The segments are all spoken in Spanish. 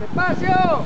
¡Despacio!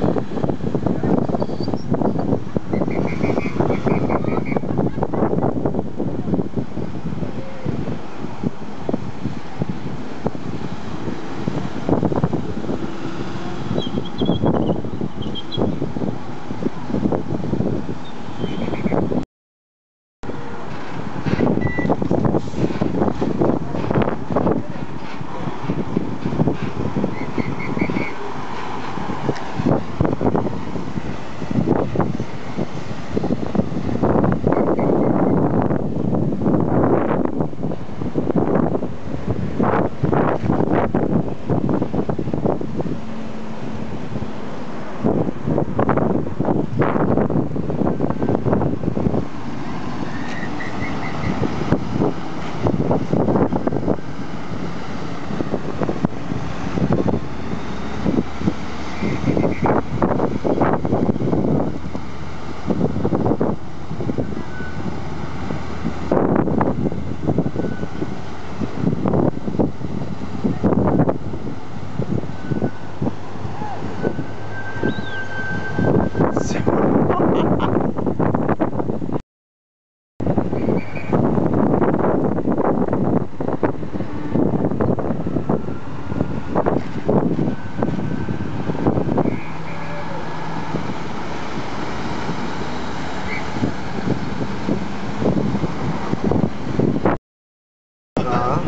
Ah.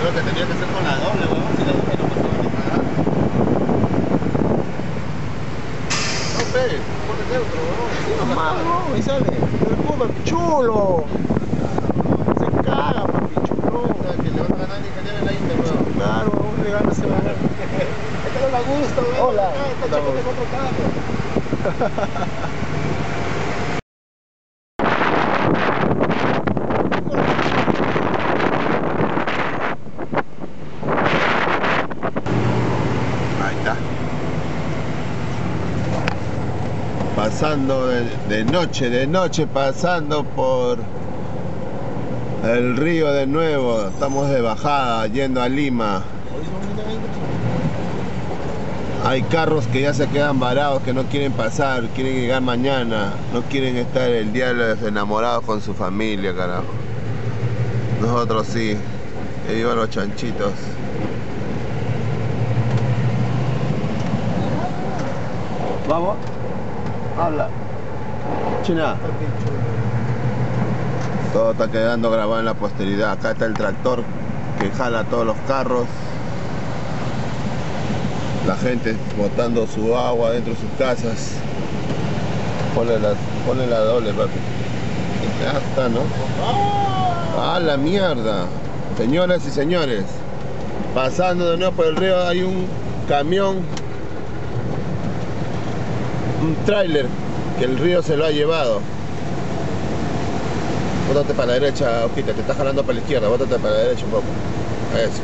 Creo que tenía que ser con la doble, weón. Si la doble no pasaba ni nada. No, pe, ponle neutro, weón. Nomás, no, ahí sale. El puto chulo. Se caga, papi, chulo. O sea, que le vas a ganar ni genial en la Inter, weón. Claro, vamos a ganar ese lugar. Es que no le gusta, weón. Hola. Está chico de otro carro. Ahí está. Pasando de, noche, de noche, pasando por el río de nuevo. Estamos de bajada, yendo a Lima. Hay carros que ya se quedan varados, que no quieren pasar, quieren llegar mañana, no quieren estar el día de los enamorados con su familia, carajo. Nosotros sí, que vivan los chanchitos. Vamos, habla. China. Todo está quedando grabado en la posteridad. Acá está el tractor que jala todos los carros. La gente botando su agua dentro de sus casas. Ponle la, ponle la doble, papi. Ya está, ¿no? ¡Ah, la mierda! Señoras y señores, pasando de nuevo por el río hay un camión, un tráiler que el río se lo ha llevado. Bótate para la derecha, Ojita, te está jalando para la izquierda, bótate para la derecha un poco. Eso.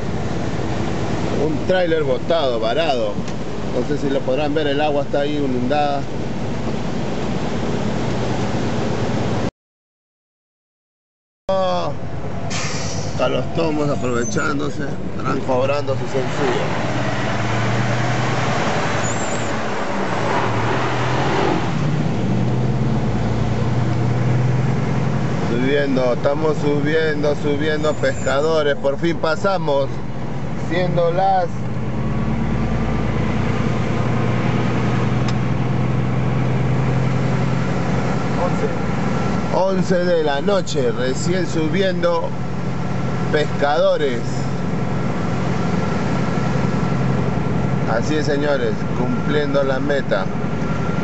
Un tráiler botado, varado. No sé si lo podrán ver, el agua está ahí inundada. Oh, a los tomos aprovechándose, estarán cobrando su sencillo. Estamos subiendo, subiendo pescadores, por fin pasamos, siendo las Once. 11 de la noche, recién subiendo pescadores. Así es, señores, cumpliendo la meta.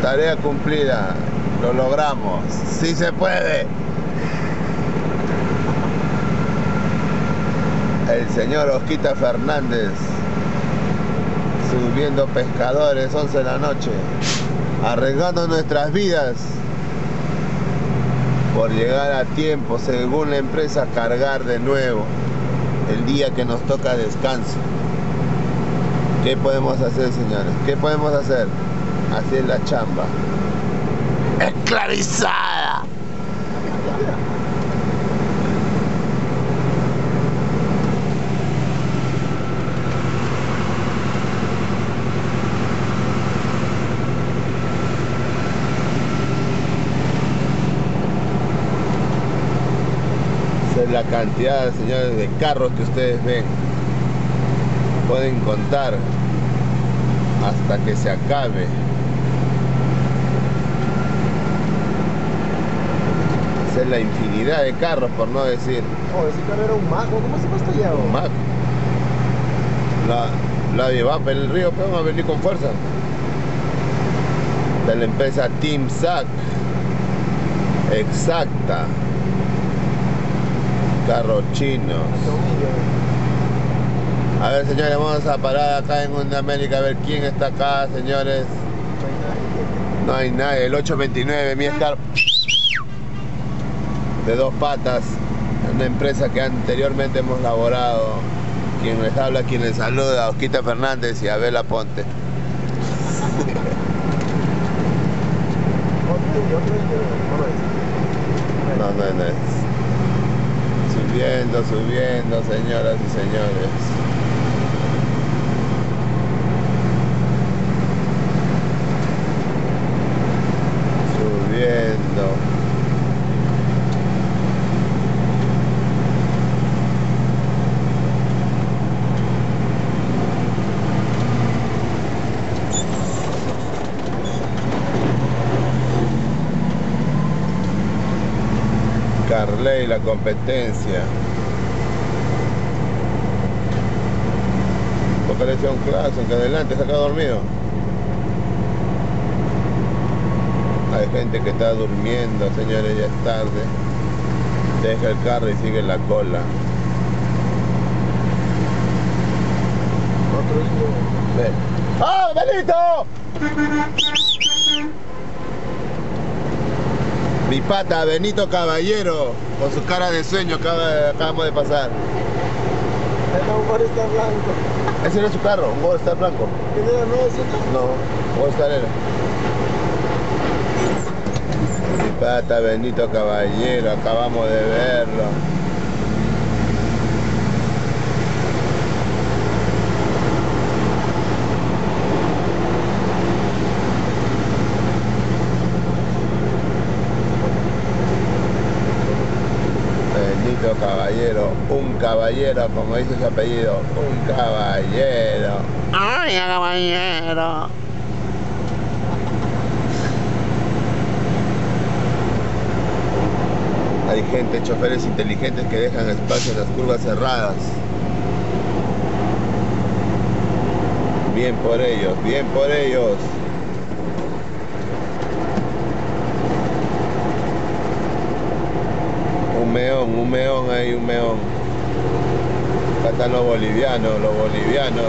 Tarea cumplida, lo logramos. Sí se puede. El señor Osquita Fernández subiendo pescadores 11 de la noche, arriesgando nuestras vidas por llegar a tiempo, según la empresa, cargar de nuevo el día que nos toca descanso. ¿Qué podemos hacer, señores? ¿Qué podemos hacer? Así es la chamba. Esclavizada. La cantidad, señores, de carros que ustedes ven. Pueden contar hasta que se acabe. Esa es la infinidad de carros, por no decir. Oh, ese carro era un mago. ¿Cómo se hasta allá? Un Mac. La, la lleva el río, pero vamos a venir con fuerza. De la empresa Team Sac. Exacta. Carros chinos. A ver, señores, vamos a parar acá en América a ver quién está acá, señores. No hay nadie. El 829, mi Scar. De dos patas. Una empresa que anteriormente hemos laborado. Quien les habla, quien les saluda, Osquita Fernández y Abel Ponte. No, no, no. Subiendo, subiendo, señoras y señores. Subiendo. Carley, la competencia. Porque le echa un que adelante se queda dormido. Hay gente que está durmiendo, señores, ya es tarde. Deja el carro y sigue la cola. ¡Ah, Benito! Mi pata, Benito Caballero, con su cara de sueño acaba- acabamos de pasar. Era un Forester blanco. Ese era su carro, un Goldstar blanco. ¿Quién era? ¿No? ¿Siento? No, Goldstar era. Mi pata, Benito Caballero, acabamos de verlo. Benito Caballero, un caballero, como dice su apellido, un caballero. ¡Ay, caballero! Hay gente, choferes inteligentes que dejan espacio en las curvas cerradas. Bien por ellos, bien por ellos. Un un meón ahí, un meón. Acá están los bolivianos, los bolivianos.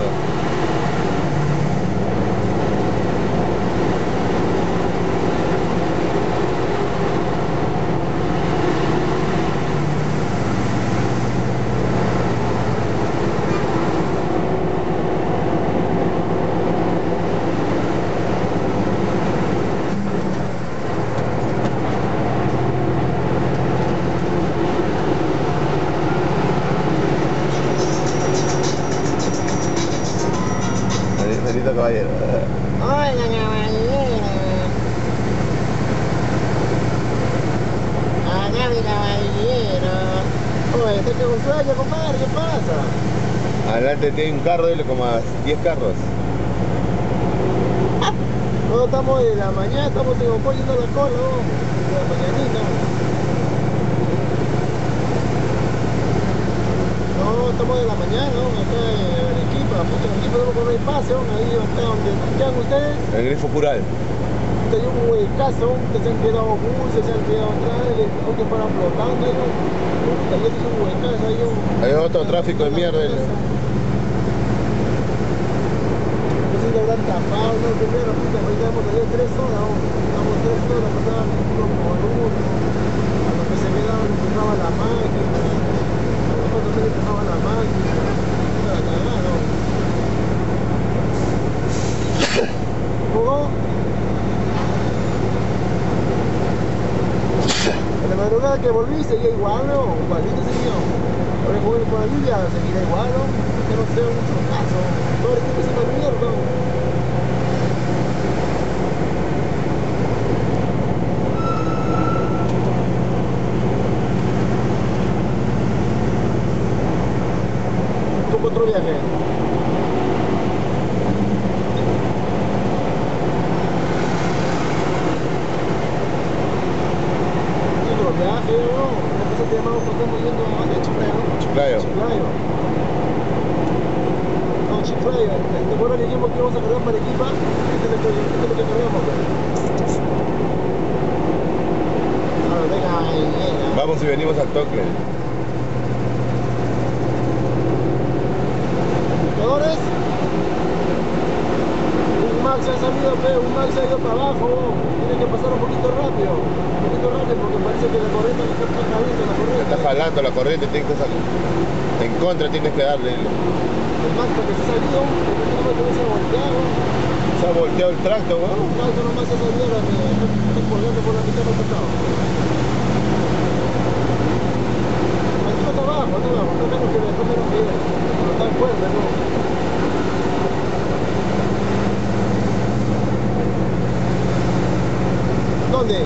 ¿Qué pasa? Adelante tiene un carro, dile como a 10 carros. No, estamos de la mañana, estamos en Ocoy yendo a la cola, ¿no? de la mañanita. No, estamos de la mañana, ¿no? acá en Arequipa, puta, en Arequipa no hay pase, ¿no? ahí está donde están ustedes, El grifo cural. Hay un huecazo, que se han quedado buses, se han quedado atrás, aunque fueran flotando, ya es un huecazo, hay un... Hay otro tráfico de mierda. Si lo habrán tapado, no, primero, puta, ahorita hemos salido tres horas. Estamos tres horas, pasaban por uno, a lo que se me daba, empujaba la máquina, a lo mejor se le empujaba la máquina, Luis é igual o Chiclayo. ¿Te acuerdas que dijimos que íbamos a cargar para equipa? Este es que, este es lo que cargamos, pues. Venga, venga. Vamos y venimos al toque. ¿Jugadores? Un Max ha salido, pe, un Max ha ido para abajo. Tiene que pasar un poquito rápido. Un poquito rápido porque parece que la corriente le está jalando la corriente. Está jalando la corriente, tienes que salir. En contra tienes que darle. El Max porque se ha salido, no me se ha volteado. Se ha volteado el tracto, weón. auto nomás se salió, la está, está colgando por la mitad del costado. El tipo está abajo, está abajo, está menos que está menos que. Pero está fuerte, ¿no? ¿Dónde?